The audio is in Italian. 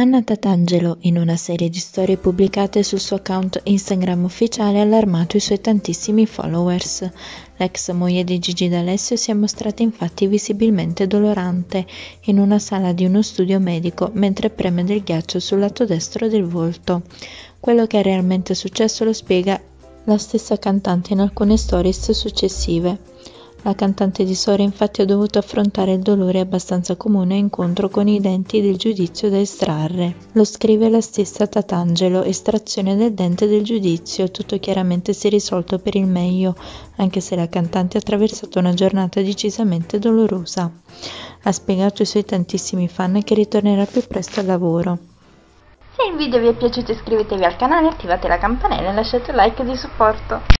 Anna Tatangelo, in una serie di storie pubblicate sul suo account Instagram ufficiale, ha allarmato i suoi tantissimi followers. L'ex moglie di Gigi D'Alessio si è mostrata infatti visibilmente dolorante in una sala di uno studio medico mentre preme del ghiaccio sul lato destro del volto. Quello che è realmente successo lo spiega la stessa cantante in alcune stories successive. La cantante di Sora infatti ha dovuto affrontare il dolore abbastanza comune incontro con i denti del giudizio da estrarre. Lo scrive la stessa Tatangelo, estrazione del dente del giudizio, tutto chiaramente si è risolto per il meglio, anche se la cantante ha attraversato una giornata decisamente dolorosa. Ha spiegato ai suoi tantissimi fan che ritornerà più presto al lavoro. Se il video vi è piaciuto iscrivetevi al canale, attivate la campanella e lasciate un like di supporto.